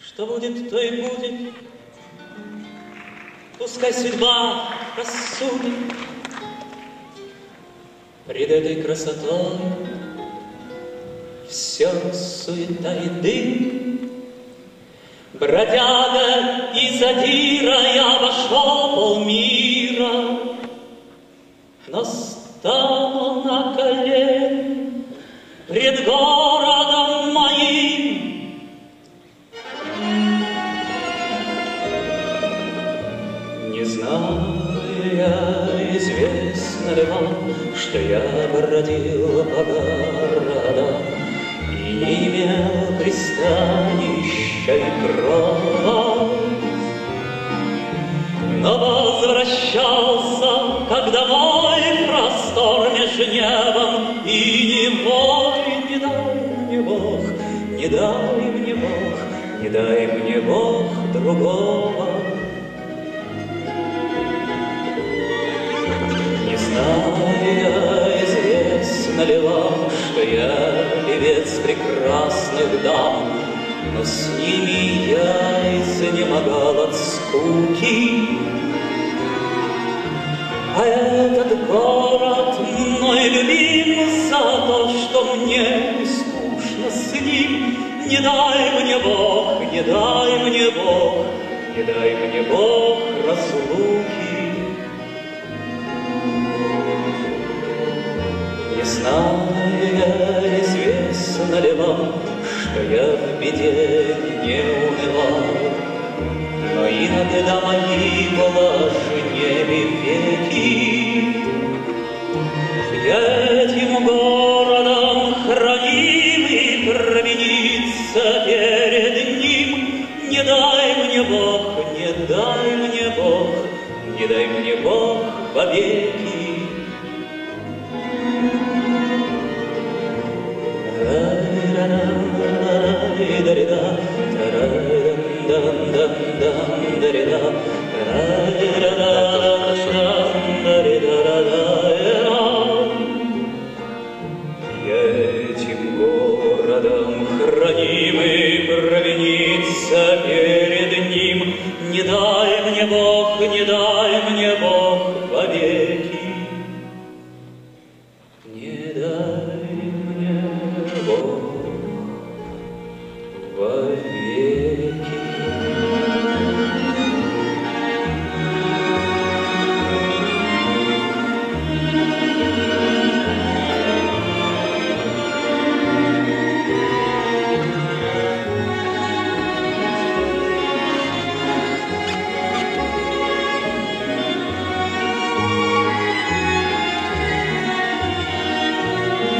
Что будет, то и будет. Пускай судьба рассудит Пред этой красотой Все суета и дым. Бродяга и задира, я вошел полмира, Но стану на колени пред городом моим, Не зная, известно ли вам, Что я бродил по городам И не имел пристанища и кров. Но возвращался, как домой, простор меж небом и невой. Бог, не дай мне Бог, не дай мне Бог другого. Не зная, известно ли вам, что я певец прекрасных дам, но с ними я изнемогал от скуки. А этот город мой любим за то, что мне с ним. Не дай мне Бог, не дай мне Бог, не дай мне Бог разлуки. Не зная, известно ли вам, что я в беде не унывал, но иногда мои дай мне Бог, не дай мне Бог, не дай мне Бог вовеки. Я Не